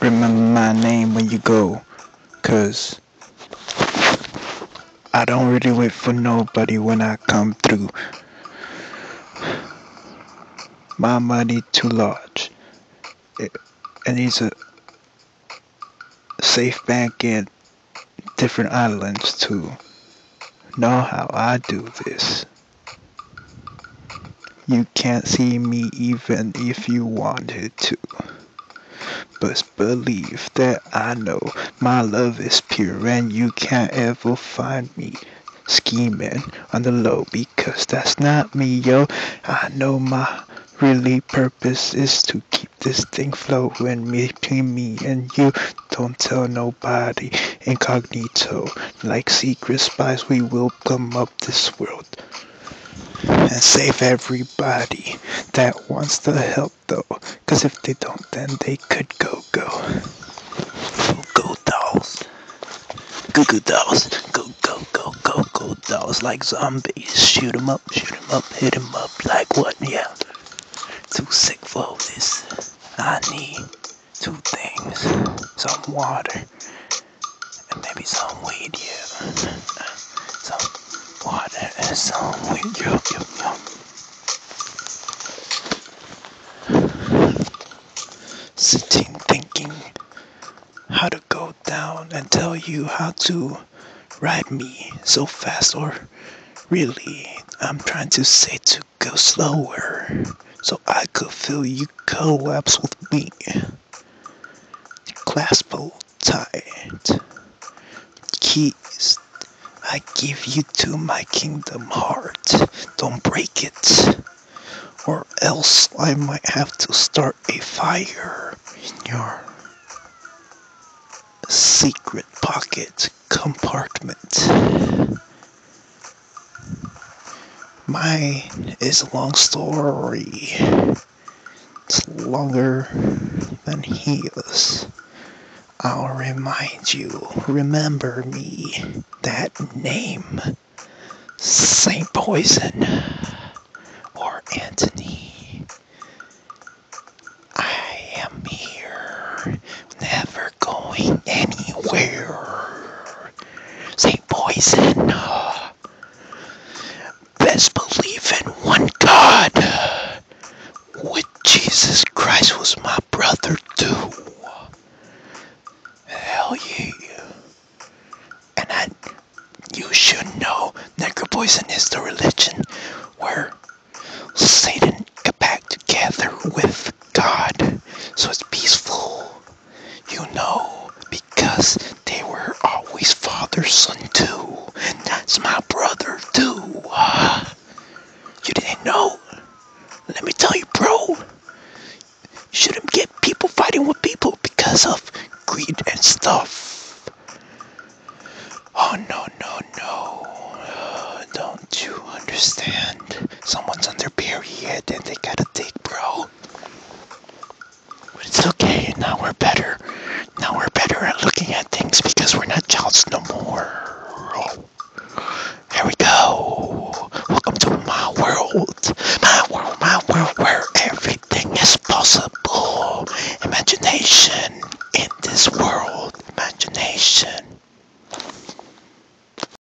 remember my name when you go. Cause I don't really wait for nobody when I come through. My money too large. It, it needs a safe bank in different islands to know how I do this. You can't see me even if you wanted to. But believe that I know my love is pure and you can't ever find me scheming on the low because that's not me, yo. I know my really purpose is to keep this thing flowing between me and you. Don't tell nobody incognito. Like secret spies, we will come up this world and save everybody that wants the help though. Cause if they don't, then they could go go. Go go dolls. Go go dolls. Go go go go go dolls like zombies. Shoot 'em up, shoot 'em up, hit 'em up like what? Yeah. Too sick for this. I need two things. Some water and maybe some weed, yeah. Some water and some weed, yo, yo, yo. Sitting thinking how to go down and tell you how to ride me so fast or really I'm trying to say to go slower so I could feel you collapse with me. Clasp hold tight. Keys I give you to my kingdom heart. Don't break it. Or else I might have to start a fire in your secret pocket compartment. Mine is a long story. It's longer than he is. I'll remind you, remember me, that name, Saint Poison or Anthony. I am here, never going anywhere. Saint Poison. Uh, best believe in one God. With Jesus Christ was my brother too. Hell yeah. And I, you should know, Necro Poison is the religion because of greed and stuff. Oh no, no, no. Uh, don't you understand? Someone's under their period and they gotta dig, bro. But it's okay, now we're better. Now we're better at looking at things because we're not childs no more. Here we go. Welcome to my world. My world, my world, where everything is possible. Imagination in this world imagination.